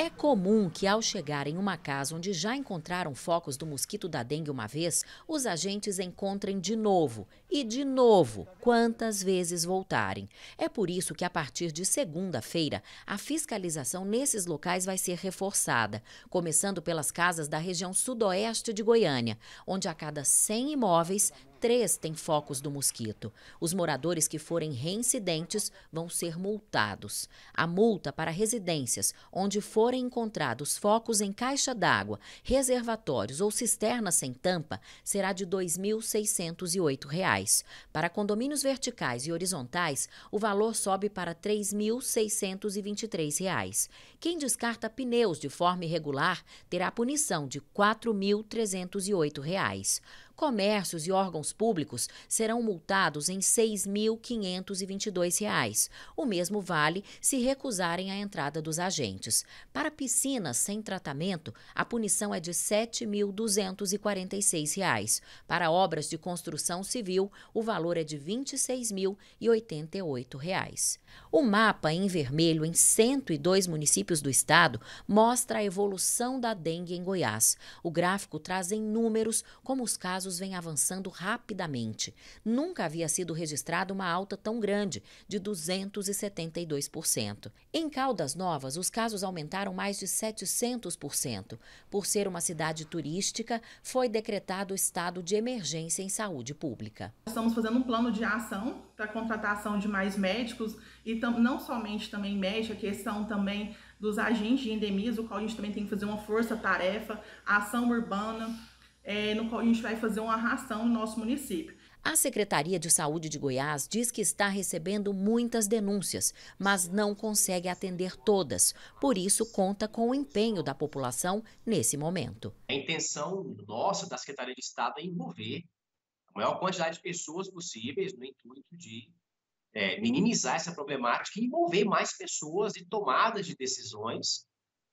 É comum que, ao chegar em uma casa onde já encontraram focos do mosquito da dengue uma vez, os agentes encontrem de novo e de novo, quantas vezes voltarem. É por isso que, a partir de segunda-feira, a fiscalização nesses locais vai ser reforçada, começando pelas casas da região sudoeste de Goiânia, onde a cada 100 imóveis, três têm focos do mosquito. Os moradores que forem reincidentes vão ser multados. A multa para residências onde forem encontrados focos em caixa d'água, reservatórios ou cisternas sem tampa será de R$ 2.608. Para condomínios verticais e horizontais, o valor sobe para R$ 3.623. Quem descarta pneus de forma irregular terá punição de R$ 4.308. Comércios e órgãos públicos serão multados em R$ 6.522. O mesmo vale se recusarem a entrada dos agentes. Para piscinas sem tratamento, a punição é de R$ 7.246. Para obras de construção civil, o valor é de R$ 26.088. O mapa em vermelho em 102 municípios do estado mostra a evolução da dengue em Goiás. O gráfico traz em números como os casos casos vem avançando rapidamente. Nunca havia sido registrada uma alta tão grande, de 272%. Em Caldas Novas, os casos aumentaram mais de 700%. Por ser uma cidade turística, foi decretado estado de emergência em saúde pública. Estamos fazendo um plano de ação para contratação de mais médicos e não somente também médica, a questão também dos agentes de endemias, o qual a gente também tem que fazer uma força-tarefa, ação urbana, é, no qual a gente vai fazer uma ração no nosso município. A Secretaria de Saúde de Goiás diz que está recebendo muitas denúncias, mas não consegue atender todas. Por isso, conta com o empenho da população nesse momento. A intenção nossa da Secretaria de Estado é envolver a maior quantidade de pessoas possíveis no intuito de é, minimizar essa problemática e envolver mais pessoas e tomadas de decisões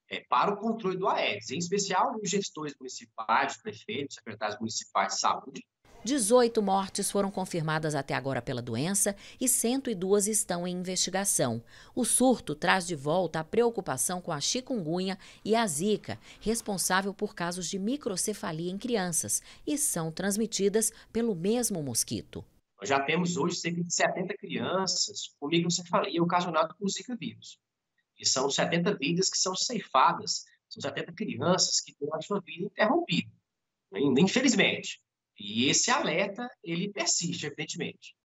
é, para o controle do Aedes, em especial os gestores municipais, prefeitos, secretários municipais de saúde. 18 mortes foram confirmadas até agora pela doença e 102 estão em investigação. O surto traz de volta a preocupação com a chikungunya e a zika, responsável por casos de microcefalia em crianças, e são transmitidas pelo mesmo mosquito. Nós já temos hoje cerca de 70 crianças com microcefalia ocasionada por zika vírus. E são 70 vidas que são ceifadas, são 70 crianças que têm a sua vida interrompida, né, infelizmente. E esse alerta, ele persiste, evidentemente.